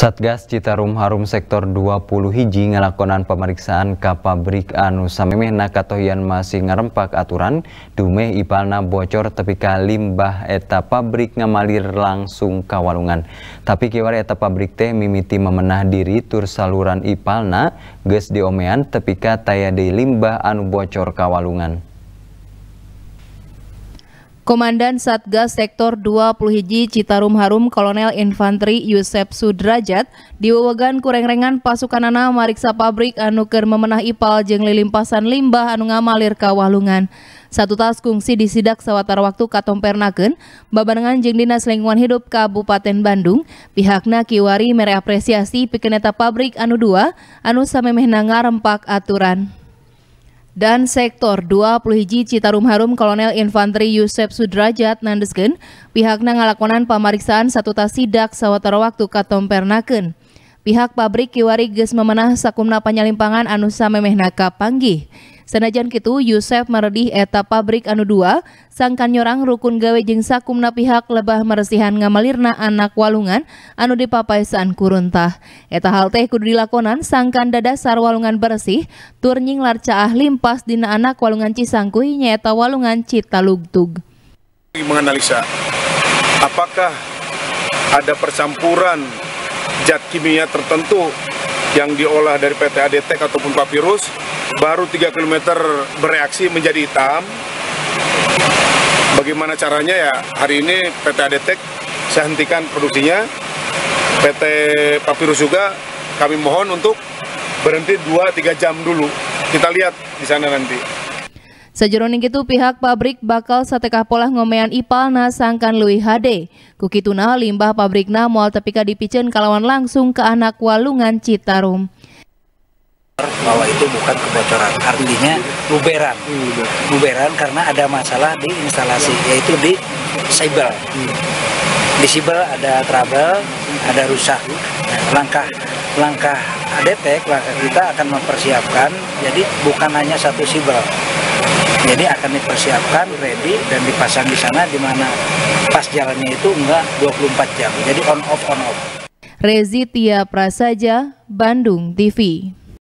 Satgas Citarum Harum Sektor 20 hiji ngelakonan pemeriksaan ke pabrik anu samemeh nakatohian masih ngerempak aturan dume ipalna bocor tepi ka limbah eta pabrik ngamalir langsung kawalungan. Tapi kiwar eta pabrik teh mimiti memenah diri tur saluran ipalna ges diomean tepi ka taya di limbah anu bocor kawalungan. Komandan Satgas Sektor 20 Hiji Citarum Harum Kolonel Infanteri Yusef Sudrajat diwewegan kureng-rengan pasukanana mariksa pabrik anu keur memenah ipal jeung lilimpasan limbah anu ngamalir ka Walungan. Satu tas kungsi disidak sawatara waktu katompernakeun babarengan jeung Dinas Lingkungan Hidup Kabupaten Bandung pihakna kiwari mere apresiasi pikeun eta pabrik anu dua anu samemehna ngarempak aturan dan sektor 20 hiji Citarum Harum Kolonel Infanteri Yusef Sudrajat nandeskeun pihakna ngalakonan satu tas sidak sawatara waktu katompernakeun. Pihak pabrik kiwari geus memenah sakumna panyalimpangan anu samemehna ka panggih. Sanajan kitu Yusef meredih eta pabrik anu dua sangkan nyorang rukun gawe jeung sakumna pihak lebah meresihan ngamalirna anak walungan anu dipapaisaan kuruntah. Eta hal teh kudu dilakonan sangkan dadasar walungan bersih tur nyinglar caah limpas dina anak walungan Cisangkuy nyaeta walungan Citalugtug. Menganalisa apakah ada percampuran zat kimia tertentu yang diolah dari PT ADTEK ataupun papirus baru 3 km bereaksi menjadi hitam. Bagaimana caranya ya hari ini PT Adetek saya hentikan produksinya. PT Papirus juga kami mohon untuk berhenti 2-3 jam dulu. Kita lihat di sana nanti. Sejeroning itu pihak pabrik bakal satekah pola ngomean ipalna sangkan lui HD. Kukituna limbah pabrikna mual tepika dipicen kalawan langsung ke anak walungan Citarum. Bahwa itu bukan kebocoran. Artinya luberan luberan karena ada masalah di instalasi yaitu di sibel. Di sibel ada trouble ada rusak. Langkah langkah ADTEK langkah kita akan mempersiapkan. Jadi bukan hanya satu sibel jadi akan dipersiapkan ready dan dipasang di sana di mana pas jalannya itu enggak 24 jam. Jadi on off on off. Rezi Tia Prasaja Bandung TV